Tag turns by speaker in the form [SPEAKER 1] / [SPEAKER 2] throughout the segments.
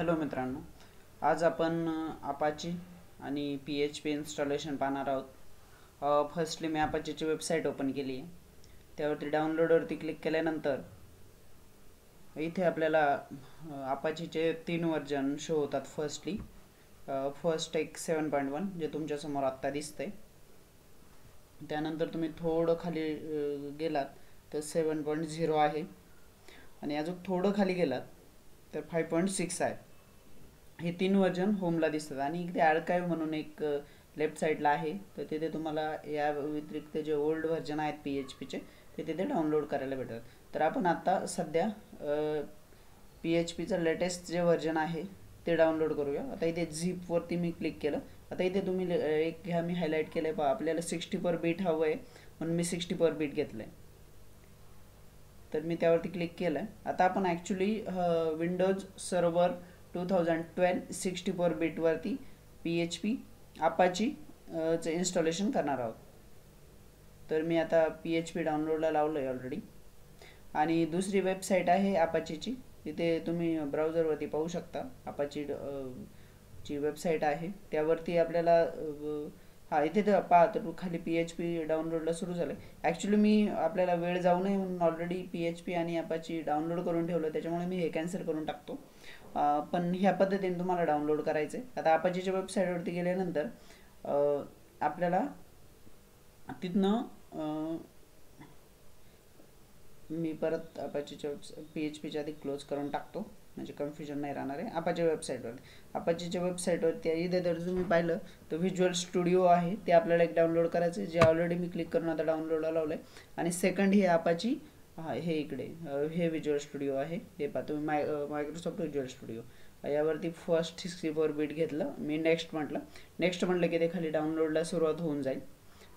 [SPEAKER 1] Hello मित्रांनो आज आपण अपाची आणि पी एच पी इन्स्टॉलेशन पाहणार आहोत. फर्स्टली मी अपाचीची वेबसाईट ओपन केली आहे. त्यावरती डाउनलोडवरती क्लिक केल्यानंतर इथे आपल्याला अपाचीचे तीन वर्जन शो होतात फर्स्टली फर्स्ट एक सेवन पॉईंट वन जे तुमच्यासमोर आत्ता दिसतंय. त्यानंतर तुम्ही थोडं खाली गेलात तर सेवन पॉईंट झिरो आहे. आणि अजून थोडं खाली गेलात तर फाय पॉईंट सिक्स आहे. हे तीन वर्जन होमला दिसतात आणि इकडे आर्काईव्ह म्हणून एक लेफ्ट साईडला आहे. तर तिथे तुम्हाला या व्यतिरिक्त जे ओल्ड व्हर्जन आहेत पी एच पीचे ते तिथे डाउनलोड करायला भेटतात. तर आपण आता सध्या पी एच पीचं लेटेस्ट जे व्हर्जन आहे ते डाउनलोड करूया. आता इथे झिपवरती मी क्लिक केलं. आता इथे तुम्ही एक घ्या मी हायलाईट केलं आहे पहा. आपल्याला सिक्स्टी पर बीट हवं आहे. म्हणून मी सिक्स्टी पर बीट घेतलं आहे तर मी त्यावरती क्लिक केलं आहे आता आपण actually Windows server two thousand twelve sixty four बीटवरती P H P Apache चं इन्स्टॉलेशन करणार आहोत. तर मी आता पी एच पी डाउनलोडला लावलं आहे ऑलरेडी आणि दुसरी वेबसाईट आहे आपाचीची तिथे तुम्ही ब्राउझरवरती पाहू शकता. आपाची ची वेबसाईट आहे. त्यावरती आपल्याला हां हा इथे तर पहा तर खाली पी एच पी डाउनलोडला सुरू झालं आहे ॲक्च्युली मी आपल्याला वेळ जाऊ नये म्हणून ऑलरेडी पी एच पी आणि आपाची डाउनलोड करून ठेवलं. त्याच्यामुळे मी हे कॅन्सल करून टाकतो. पण ह्या पद्धतीने तुम्हाला डाउनलोड करायचं आहे आता आपाचीच्या वेबसाईटवरती गेल्यानंतर आपल्याला तिथनं मी परत अपाचीच्या पी एच पीच्या आधी क्लोज करून टाकतो. म्हणजे कन्फ्युजन नाही राहणार आहे. आपाच्या वेबसाईटवरती आपाचीच्या वेबसाईटवरती इथे जर तुम्ही पाहिलं तर व्हिज्युअल स्टुडिओ आहे. ते आपल्याला एक डाउनलोड करायचं आहे जे ऑलरेडी मी क्लिक करून आता डाउनलोडला लावलं आहे आणि सेकंड हे आपाची हा हे इकडे. हे व्हिज्युअल स्टुडिओ आहे. हे पहा तुम्ही माय मायक्रोसॉफ्ट व्हिज्युअल स्टुडिओ यावरती फर्स्ट सिक्स्टी फोर बीट घेतलं. मी नेक्स्ट म्हटलं. नेक्स्ट म्हटलं की ते खाली डाउनलोडला सुरुवात होऊन जाईल.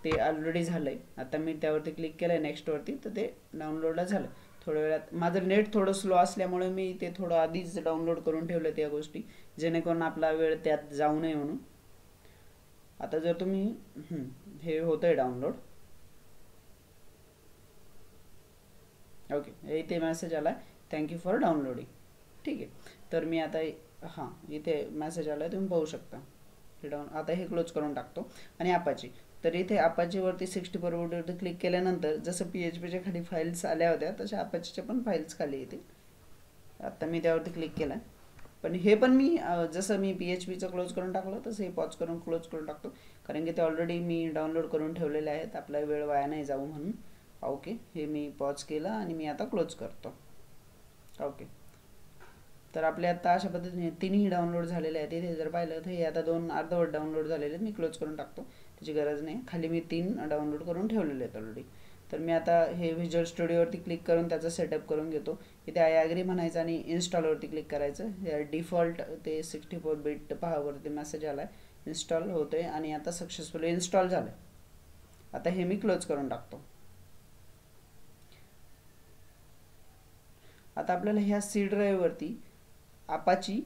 [SPEAKER 1] ते ऑलरेडी झालं आहे आता मी त्यावरती क्लिक केलं आहे नेक्स्टवरती तर ते डाउनलोडला झालं. थोड्या वेळात माझं नेट थोडं स्लो असल्यामुळे मी ते थोडं आधीच डाउनलोड करून ठेवलं त्या गोष्टी. जेणेकरून आपला वेळ त्यात जाऊ नये म्हणून. आता जर तुम्ही हे होतं आहे डाउनलोड ओके इथे मेसेज आला आहे थँक्यू फॉर डाउनलोडिंग ठीक आहे. तर मी आता हां इथे मेसेज आला आहे तुम्ही पाहू शकता. हे डाऊन आता हे क्लोज करून टाकतो. आणि आपाची. तर इथे आपाचीवरती सिक्स्टी वरती क्लिक केल्यानंतर जसं पी एच पीच्या खाली फाईल्स आल्या होत्या तशा आपाचीच्या पण फाईल्स खाली येतील. आत्ता मी त्यावरती क्लिक केलं पण हे पण मी जसं मी पी एच पीचं क्लोज करून टाकलं तसं हे पॉज करून क्लोज करून टाकतो. कारण की ते ऑलरेडी मी डाउनलोड करून ठेवलेले आहेत. आपला वेळ वाया नाही जाऊ म्हणून. ओके हे मी पॉज केलं आणि मी आता क्लोज करतो. ओके. तर आपले आता अशा पद्धतीने तिन्ही डाउनलोड झालेले आहेत. इथे जर पाहिलं तर हे आता दोन अर्धवट डाउनलोड झालेले आहेत. मी क्लोज करून टाकतो. त्याची गरज नाही. खाली मी तीन डाउनलोड करून ठेवलेले आहेत ऑलरेडी तर मी आता हे व्हिज्युअल स्टुडिओवरती क्लिक करून त्याचा सेटअप करून घेतो. इथे आय ॲग्री म्हणायचं आणि इन्स्टॉलवरती क्लिक करायचं. डिफॉल्ट ते सिक्स्टी फोर बीट पहावरती मेसेज आला आहे इन्स्टॉल होतोय आणि आता सक्सेसफुली इन्स्टॉल झालं आहे आता हे मी क्लोज करून टाकतो. आता आपल्याला ह्या सी ड्राईव्हवरती आपाची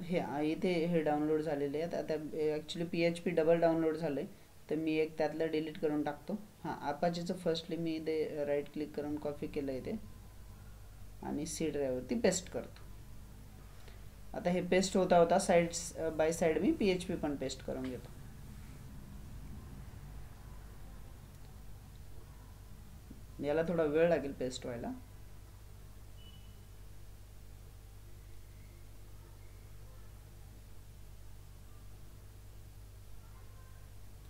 [SPEAKER 1] हे इथे हे डाउनलोड झालेले आहेत. आता actually P H P double download झालं आहे तर मी एक त्यातलं डिलीट करून टाकतो. हां आपाचीचं फर्स्टली मी इथे राईट क्लिक करून कॉपी केलं इथे. आणि सी ड्राईववरती पेस्ट करतो. आता हे पेस्ट होता होता साईड्स बाय साईड मी पी एच पी पण पेस्ट करून घेतो. याला थोडा वेळ लागेल पेस्ट व्हायला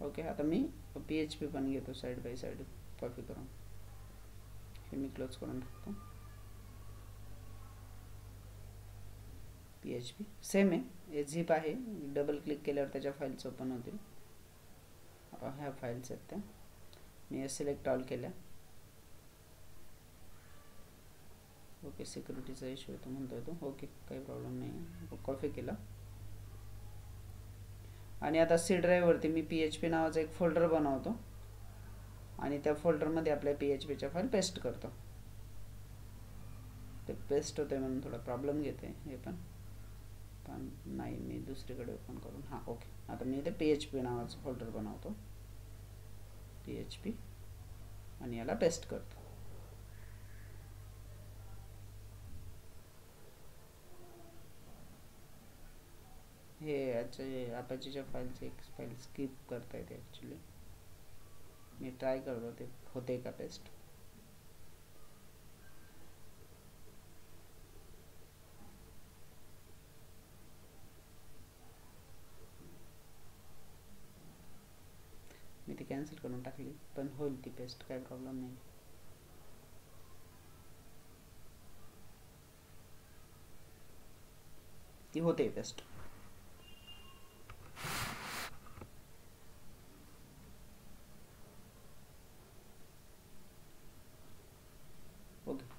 [SPEAKER 1] ओके आता मी पी एच पी घेतो साईड बाय साईड कॉपी करून हे मी क्लोज करून पी एच पी सेम आहे झिप आहे डबल क्लिक त्याच्या फाईल्स ओपन होतील अ, ह्या फाईल्स आहेत त्या मी सिलेक्ट ऑल केल्या ओके सिक्युरिटीचा इश्यू येतो म्हणतोय तो. ओके काही प्रॉब्लेम नाही आहे. कॉफी केला. आणि आता सी ड्राईव्हवरती मी पी एच पी नावाचा एक फोल्डर बनवतो. आणि त्या फोल्डरमध्ये आपल्या पी एच पीच्या फाईल पेस्ट करतो. ते पेस्ट होते म्हणून थोडा प्रॉब्लेम घेते हे पण. पण नाही मी दुसरीकडे ओपन करून. हां ओके. आता मी इथे पी एच पी नावाचं फोल्डर बनवतो. पी एच पी आणि याला पेस्ट करतो. ह्याचे आपाचीच्या फाईलचे एक फाईल स्किप करता येते ॲक्च्युली मी ट्राय करतो, ते होते का पेस्ट मी ती कॅन्सल करून टाकली, पण होईल ती पेस्ट काय प्रॉब्लेम नाही. ती होते पेस्ट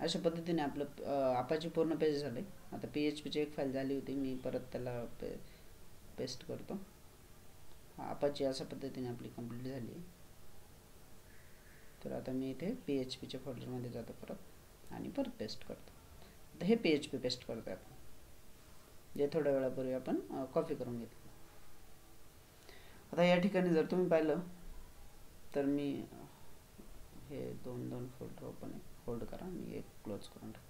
[SPEAKER 1] अशा पद्धतीने आपलं आपाची पूर्ण पेज झाले. आता पी एच पीची एक फाईल झाली होती मी परत त्याला पे पेस्ट करतो. आपाची अशा पद्धतीने आपली कंप्लीट झाली तर आता मी इथे पी एच पीच्या फोल्डरमध्ये जातो परत आणि परत पेस्ट करतो. आता हे पी एच पी पेस्ट करतो आपण. जे थोड्या वेळापूर्वी आपण कॉपी करून घेतलं. आता या ठिकाणी जर तुम्ही पाहिलं तर मी हे दोन दोन फोल्डर ओपन आहे. होल्ड करा मी एक क्लोज करून टाकतो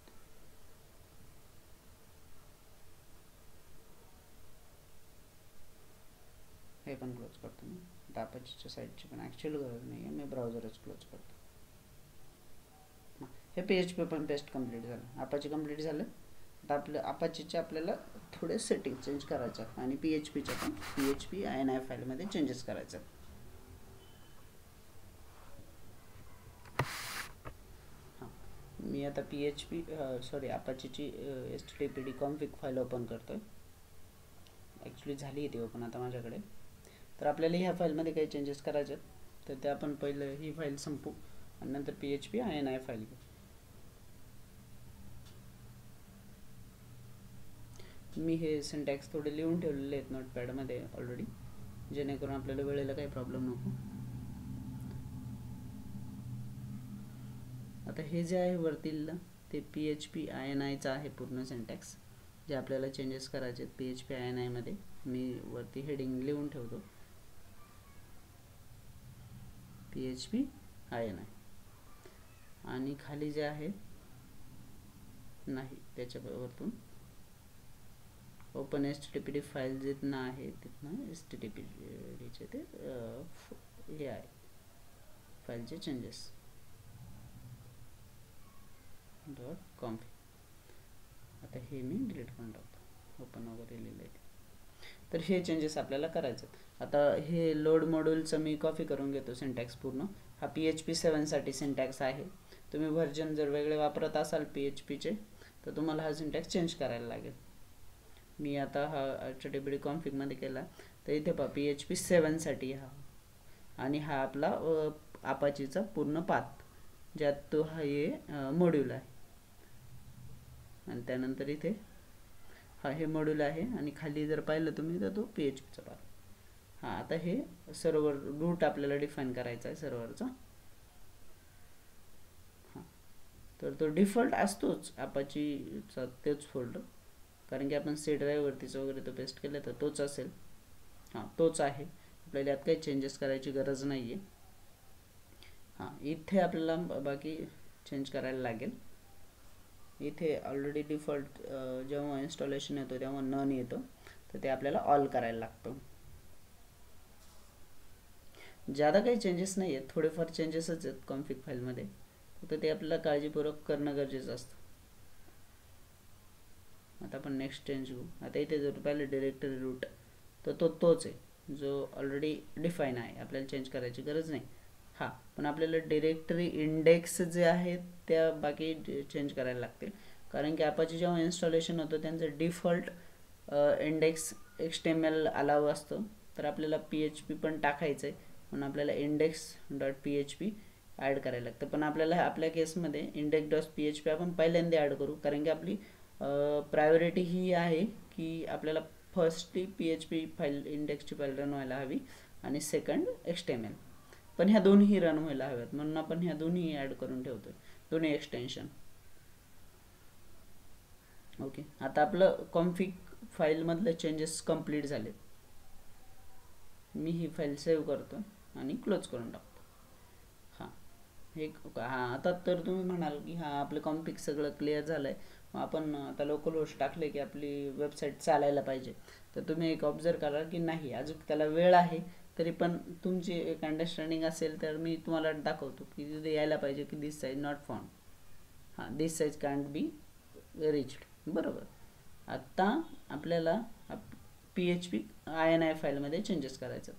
[SPEAKER 1] हे पण क्लोज करतो मी. दापाचीच्या साईडची पण ॲक्च्युअल गरज नाही आहे मी ब्राउझरच क्लोज करतो. हे पी एच पी पण पेस्ट कंप्लीट झालं. आपाची कंप्लीट झालं. आता आपलं आपाचीचे आपल्याला थोडे सेटिंग चेंज करायचं आणि पी एच पीच्या पण P H P I N I फाईलमध्ये चेंजेस करायचं मी आता पी एच पी सॉरी आपाचीची S T P D com विक फाईल ओपन करतो आहे ॲक्च्युली झाली आहे ती ओपन आता माझ्याकडे. तर आपल्याला ह्या फाईलमध्ये काही चेंजेस करायचे आहेत. तर ते आपण पहिलं ही फाईल संपू आणि नंतर P H P I N I file घेऊ. मी हे सिंटॅक्स थोडे लिहून ठेवलेले आहेत नोटपॅडमध्ये ऑलरेडी जेणेकरून आपल्याला वेळेला काही प्रॉब्लेम नको. आता हे जे आहे वरतील ते P H P I N आयचं आहे पूर्ण सिंटॅक्स जे आपल्याला चेंजेस करायचे आहेत P H P I N आयमध्ये मी वरती हेडिंग लिहून ठेवतो. P H P I N I आणि खाली जे आहे नाही त्याच्यावरतून open S T P D file जिथनं आहे तिथनं एस टी टी पी डीचे ते हे आहे. फाईलचे चेंजेस डॉट कॉम्फी आता हे मी डिलीट करून टाकतो. ओपन वगैरे लिहिलं आहे तर हे चेंजेस आपल्याला करायचे आता हे लोड मॉड्यूलचं मी कॉपी करून घेतो सिंटॅक्स पूर्ण. हा पी एच पी सेवनसाठी सिंटॅक्स आहे. तुम्ही व्हर्जन जर वेगळे वापरत असाल पी एच पीचे तर तुम्हाला हा सिंटॅक्स चेंज करायला लागेल. मी आता हा एच टी बी डी कॉन्फिगमध्ये केला. तर इथे पहा पी एच पी सेवनसाठी हा. आणि हा आपला आपाचीचा पूर्ण पाथ ज्यात तो हा हे मॉड्यूल आहे. आणि त्यानंतर इथे हा हे मॉड्यूल आहे आणि खाली जर पाहिलं तुम्ही तर तो पी एच पीचा भाग. हां आता हे सर्वर रूट आपल्याला डिफाईन करायचा आहे सर्वरचा हां तर तो डिफॉल्ट असतोच आपाचीचा तेच फोल्डर कारण की आपण सी ड्राईव्हवरतीचं वगैरे तो पेस्ट केला तर तोच असेल. हां तोच आहे. आपल्याला यात काही चेंजेस करायची गरज नाही आहे हां इथे आपल्याला बाकी चेंज करायला लागेल. इथे ऑलरेडी डिफॉल्ट जेव्हा इन्स्टॉलेशन येतो तेव्हा नन येतो. तर ते आपल्याला ऑल करायला लागतं. ज्यादा काही चेंजेस नाही आहेत थोडेफार चेंजेसच आहेत कॉन्फिग फाईलमध्ये फक्त ते आपल्याला काळजीपूर्वक करणं गरजेचं असतं. आता आपण नेक्स्ट चेंज घेऊ. आता इथे जर पाहिलं डिरेक्टरी रूट तर तो तोच आहे. जो ऑलरेडी डिफाईन आहे. आपल्याला चेंज करायची गरज नाही. हां पण आपल्याला डिरेक्टरी इंडेक्स जे आहेत त्या बाकी चेंज करायला लागतील. कारण की आपाचे जेव्हा इन्स्टॉलेशन होतं त्यांचं डिफॉल्ट इंडेक्स एक्सटेमेल अलाव असतो. तर आपल्याला पी एच पी पण टाकायचं आहे म्हणून आपल्याला index dot P H P add करायला लागतं. पण आपल्याला आपल्या केसमध्ये index dot P H P आपण पहिल्यांदा ॲड करू. कारण की आपली प्रायोरिटी ही आहे की आपल्याला firstly P H P file इंडेक्सची file run व्हायला हवी. आणि सेकंड एक्सटेमेल पण ह्या दोन्ही रन व्हायला हव्यात. म्हणून आपण ह्या दोन्ही ॲड करून ठेवतोय. दोन्ही एक्सटेन्शन ओके आता आपलं कॉम्फिक फाईलमधले चेंजेस कंप्लीट झालेत. मी ही फाईल सेव्ह करतो आणि क्लोज करून टाकतो. हां. हे हां आता तर तुम्ही म्हणाल की हां आपलं कॉम्फिक सगळं क्लिअर झालं आहे आपण आता लोकल होस्ट टाकले की आपली वेबसाईट चालायला पाहिजे. तर तुम्ही एक ऑब्झर्व करा की नाही अजून त्याला वेळ आहे. तरी पण तुमची एक अंडरस्टँडिंग असेल तर मी तुम्हाला दाखवतो की तिथे यायला पाहिजे की दिस साईज नॉट फाउंड हां this size can't be reached बरोबर. आत्ता आपल्याला P H P I N I फाईलमध्ये चेंजेस करायचं.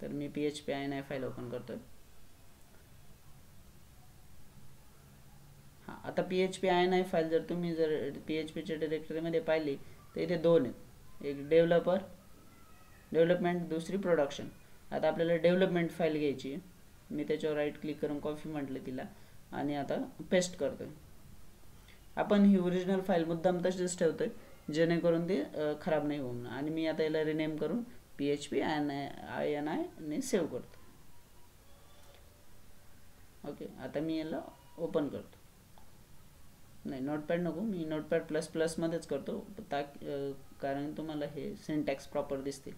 [SPEAKER 1] तर मी P H P I N I file open करतोय. हां आता P H P I N I file जर तुम्ही जर पी एच पीच्या डिरेक्टरीमध्ये पाहिली तर इथे दोन आहेत. एक डेव्हलपर डेव्हलपमेंट दुसरी प्रोडक्शन आता आपल्याला डेव्हलपमेंट फाईल घ्यायची आहे. मी त्याच्यावर राईट क्लिक करून कॉफी म्हटलं तिला आणि आता पेस्ट करतो आपण ही ओरिजिनल फाईल मुद्दाम तशीच ठेवतो आहे जेणेकरून ती खराब नाही होऊन. आणि मी आता याला रिनेम करून P H P I N I I N आयने save करतो ओके आता मी याला ओपन करतो नाही नोटपॅड नको. मी नोटपॅड प्लस प्लसमध्येच करतो. ता कारण तुम्हाला हे सिंटॅक्स प्रॉपर दिसतील.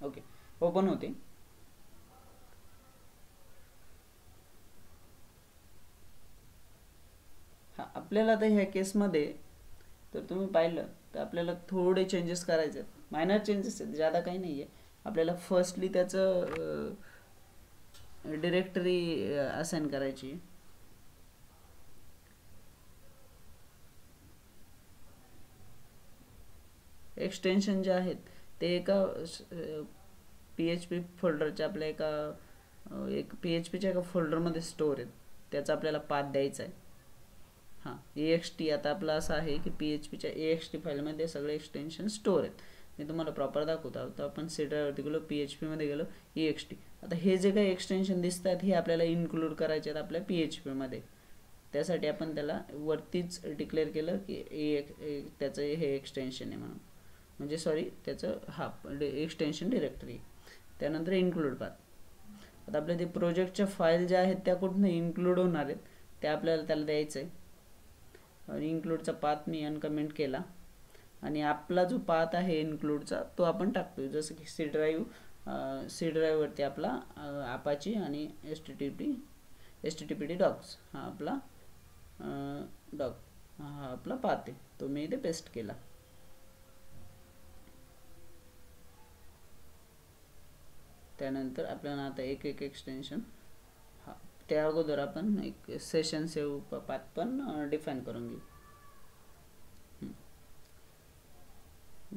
[SPEAKER 1] ओके ओपन होते. हा आपल्याला आता ह्या केसमध्ये तर तुम्ही पाहिलं तर आपल्याला थोडे चेंजेस करायचे आहेत. मायनर चेंजेस आहेत ज्यादा काही नाही आहे आपल्याला फर्स्टली त्याचं डिरेक्टरी असाइन करायची एक्सटेन्शन जे आहेत ते एका पी एच पी फोल्डरच्या आपल्या एका एक पी एच पीच्या एका फोल्डरमध्ये स्टोअर आहेत. त्याचा आपल्याला पाथ द्यायचा आहे. हां ए एक्स टी आता आपला असं आहे की पी एच पीच्या ए एक्स टी फाईलमध्ये सगळे एक्सटेन्शन स्टोअर आहेत. मी तुम्हाला प्रॉपर दाखवतो. आता आपण सेटरवरती गेलो पी एच पीमध्ये गेलो ई एक्स टी आता हे जे काही एक्सटेन्शन दिसतात हे आपल्याला इन्क्लूड करायचे आहेत आपल्या पी एच पीमध्ये त्यासाठी आपण त्याला वरतीच डिक्लेअर केलं की ए त्याचं हे एक्सटेन्शन आहे म्हणून. म्हणजे सॉरी त्याचं हा एक्सटेन्शन डिरेक्टरी त्यानंतर इन्क्लूड पाथ आता आपल्या ते प्रोजेक्टच्या फाईल ज्या आहेत त्या कुठून इन्क्लूड होणार आहेत त्या आपल्याला त्याला द्यायचं आहे आणि इन्क्लूडचा पाथ मी अनकमेंट केला. आणि आपला जो पाथ आहे इन्क्लूडचा तो आपण टाकतो जसं की सी ड्राईव्ह सी ड्राईव्हवरती आपला आपाची आणि S T T P S T T P D docs हा आपला डॉग हा आपला पाथ आहे. तो मी इथे पेस्ट केला. त्यानंतर आपल्याला आता एक एक एक्सटेन्शन हा त्या अगोदर आपण एक सेशन सेव्ह पाथ पण डिफाईन करून घेऊ.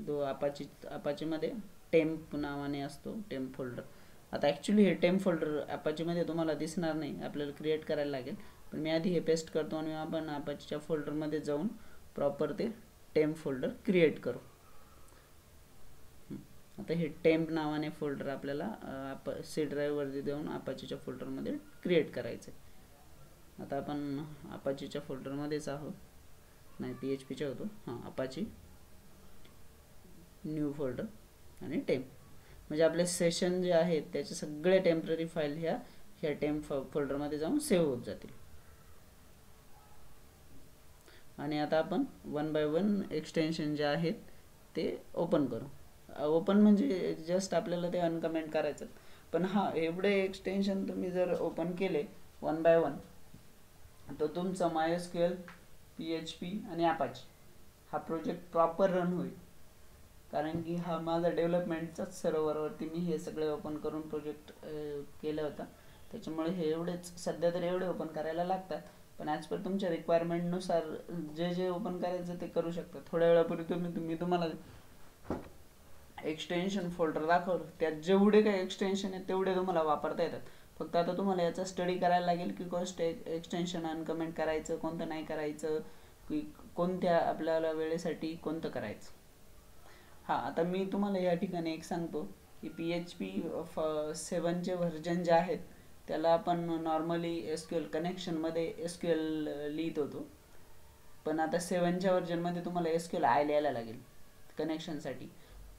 [SPEAKER 1] जो अपाची अपाचीमध्ये टेम्प नावाने असतो टेम्प फोल्डर आता ॲक्च्युली हे टेम्प फोल्डर अपाचीमध्ये तुम्हाला दिसणार नाही आपल्याला क्रिएट करायला लागेल. पण मी आधी हे पेस्ट करतो आणि आपण अपाचीच्या फोल्डरमध्ये जाऊन प्रॉपर ते टेम्प फोल्डर क्रिएट करू. आता हे टेम्प नावाने फोल्डर आपल्याला आप सी ड्राईव्हवरती देऊन अपाचीच्या फोल्डरमध्ये क्रिएट करायचं आहे आता आपण अपाचीच्या फोल्डरमध्येच आहोत. नाही पी एच पीच्या होतो. हां अपाची न्यू फोल्डर आणि टेम्प. म्हणजे आपले सेशन जे आहेत त्याचे सगळे टेंपररी फाईल ह्या ह्या टेम्प फोल्डरमध्ये जाऊन सेव्ह होत जातील. आणि आता आपण वन बाय वन एक्सटेन्शन जे आहेत ते ओपन करू. ओपन म्हणजे जस्ट आपल्याला ते अनकमेंट करायचं. पण हा एवढे एक्सटेन्शन तुम्ही जर ओपन केले वन बाय वन तर तुमचं माय पी एच पी आणि ॲपाची हा प्रोजेक्ट प्रॉपर रन होईल. कारण की हा माझा डेव्हलपमेंटचाच सर्व्हरवरती मी हे सगळे ओपन करून प्रोजेक्ट केलं होतं. त्याच्यामुळे हे एवढेच सध्या तर एवढे ओपन करायला लागतात. पण ॲज पर तुमच्या रिक्वायरमेंटनुसार जे जे ओपन करायचं ते करू शकता. थोड्या वेळापूर्वी तुम्ही तुम्ही तुम्हाला एक्सटेन्शन फोल्डर दाखवलं. त्यात जेवढे काही एक्सटेन्शन आहेत तेवढे तुम्हाला वापरता येतात. फक्त आता तुम्हाला याचा स्टडी करायला लागेल की कोस्ट एक्सटेन्शन अनकमेंट करायचं कोणतं नाही करायचं की कोणत्या आपल्याला वेळेसाठी कोणतं करायचं. हां आता मी तुम्हाला या ठिकाणी एक सांगतो की P H P F सेवनचे version जे आहेत त्याला आपण नॉर्मली एस क्यू एल कनेक्शनमध्ये एस क्यू एल लिहित होतो. पण आता सेवनच्या व्हर्जनमध्ये तुम्हाला एस क्यू एल आय लिहायला लागेल कनेक्शनसाठी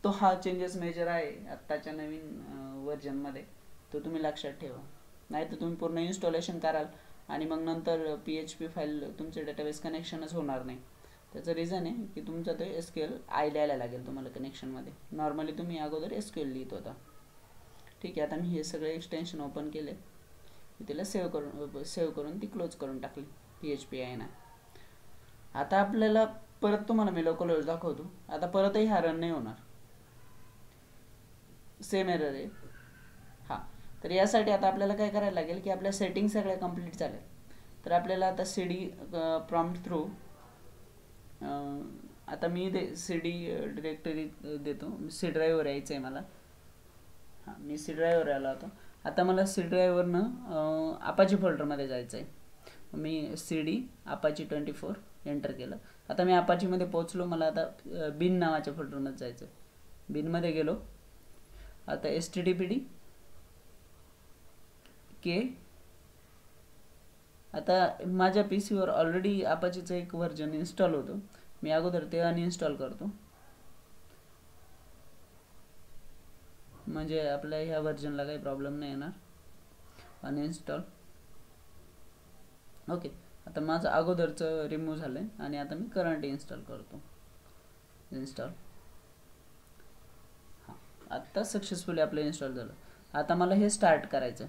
[SPEAKER 1] तो हा चेंजेस मेजर आहे आत्ताच्या नवीन व्हर्जनमध्ये तो तुम्ही लक्षात ठेवा. नाही तर तुम्ही पूर्ण इन्स्टॉलेशन कराल आणि मग नंतर पी एच पी फाईल तुमचे डेटाबेस कनेक्शनच होणार नाही. त्याचं रिझन आहे की तुमचं ते एस क्यू एल आय लिहायला लागेल तुम्हाला कनेक्शनमध्ये नॉर्मली तुम्ही अगोदर एस क्यू एल लिहित होता. ठीक आहे आता मी हे सगळे एक्सटेन्शन ओपन केले. मी तिला सेव्ह करून सेव्ह करून ती क्लोज करून टाकली पी एच पी आहे ना. आता आपल्याला परत तुम्हाला मी लोकल दाखवतो. आता परतही हा रन नाही होणार. सेम एरर आहे. हां. तर यासाठी आता आपल्याला काय करायला लागेल की आपल्या सेटिंग सगळ्या कंप्लीट झाल्या. तर आपल्याला आता सी डी प्रॉम्प्ट थ्रू आता मी दे सी डी डिरेक्टरी देतो. सी ड्राईवर यायचं आहे मला. हां मी सी ड्राईवर आलो होतो आता मला सी ड्राईवरनं आपाची फोल्डरमध्ये जायचं आहे मी C D Apache twenty four enter केलं. आता मी आपाचीमध्ये पोचलो मला आता बिन नावाच्या फोल्डरमध्ये जायचं बिनमध्ये गेलो. आता S T D P D K आता माझ्या पी सीवर ऑलरेडी आपाचीचं एक व्हर्जन इन्स्टॉल होतं. मी अगोदर ते अनइन्स्टॉल करतो. म्हणजे आपल्या ह्या व्हर्जनला काही प्रॉब्लेम नाही येणार. अनइन्स्टॉल ओके आता माझं अगोदरचं रिमूव्ह झालं आहे आणि आता मी करंट इन्स्टॉल करतो. इन्स्टॉल आत्ता सक्सेसफुली आपलं इन्स्टॉल झालं. आता मला हे स्टार्ट करायचं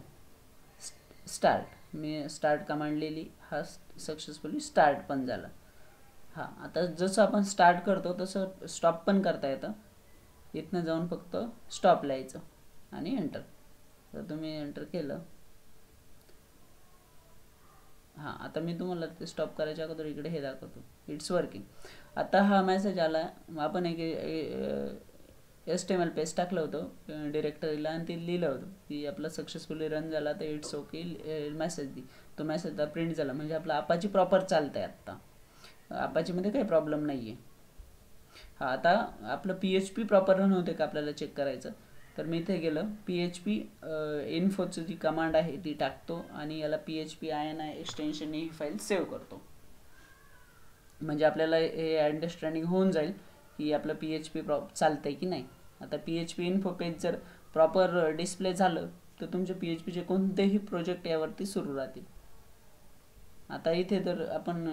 [SPEAKER 1] स्टार्ट मी स्टार्ट कमांड लिहिली हा सक्सेसफुली स्टार्ट पण झाला. हां आता जसं आपण स्टार्ट करतो तसं स्टॉप पण करता येतं. इथनं जाऊन फक्त स्टॉप लिहायचं आणि एंटर तर तुम्ही एंटर केलं. हां आता मी तुम्हाला ते स्टॉप करायच्या अगोदर इकडे हे दाखवतो. इट्स वर्किंग आता हा मेसेज आला. आपण एक S T M L page टाकलं होतं. डिरेक्टरीला आणि ते लिहिलं होतं. की आपला सक्सेसफुली रन झाला तर इट्स ओके मेसेज दी. तो मेसेज प्रिंट झाला. म्हणजे आपला आपाची प्रॉपर चालतं आहे आत्ता. आपाचीमध्ये काही प्रॉब्लेम नाही आहे हा आता आपलं P H P proper run होते का आपल्याला चेक करायचं? तर मी इथे गेलं. पी एच पी इन्फोचं जी कमांड आहे ती टाकतो आणि याला P H P I N I extension he file save करतो. म्हणजे आपल्याला हे अंडरस्टँडिंग होऊन जाईल. की आपलं पी एच पी प्रॉ चालतं आहे की नाही. आता P H P info page जर प्रॉपर डिस्प्ले झालं तर तुमचे पी एच पीचे कोणतेही प्रोजेक्ट यावरती सुरू राहतील. आता इथे जर आपण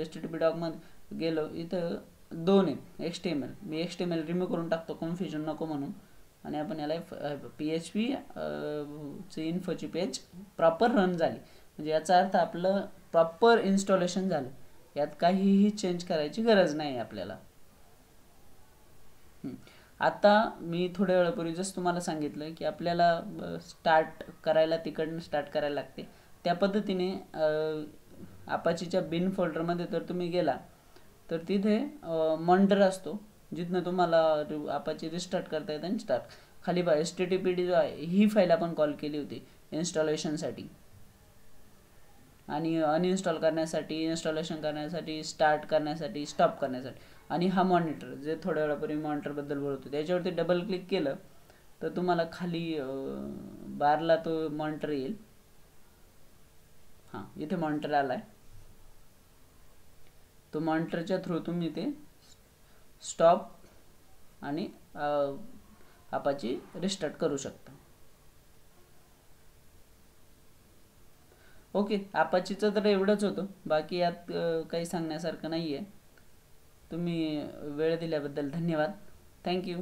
[SPEAKER 1] एस टी टी पी डॉकमध्ये गेलो इथं दोन आहेत एक्स टी एम एल मी X T M L remove करून टाकतो कन्फ्युजन नको म्हणून. आणि आपण याला पी एच पी ची इन्फोची पेज प्रॉपर रन झाली. म्हणजे याचा अर्थ आपलं प्रॉपर इन्स्टॉलेशन झालं. यात काहीही चेंज करायची गरज नाही आपल्याला. आता मी थोड्या वेळापूर्वी जसं तुम्हाला सांगितलं की आपल्याला स्टार्ट करायला तिकडनं स्टार्ट करायला लागते. त्या पद्धतीने आपाचीच्या बिन फोल्डरमध्ये जर तुम्ही गेला तर तिथे मॉनिटर असतो जिथनं तुम्हाला आपाची रिस्टार्ट करता येतं आणि स्टार्ट खाली बा S T T P D जो आहे ही फाईल आपण कॉल केली होती इन्स्टॉलेशनसाठी आणि अनइन्स्टॉल करण्यासाठी इन्स्टॉलेशन करण्यासाठी स्टार्ट करण्यासाठी स्टॉप करण्यासाठी. आणि हा मॉनिटर जे थोड्या वेळापूर्वी मॉनिटरबद्दल बोलतो त्याच्यावरती डबल क्लिक केलं तर तुम्हाला खाली बारला तो मॉनिटर येईल. हां इथे मॉनिटर आला आहे तो मॉनिटरच्या थ्रू तुम्ही ते स्टॉप आणि आपाची रिस्टार्ट करू शकता. ओके आपाचीचं तर एवढंच होतं बाकी यात काही सांगण्यासारखं नाही आहे तुम्ही वेळ दिल्याबद्दल धन्यवाद. थँक्यू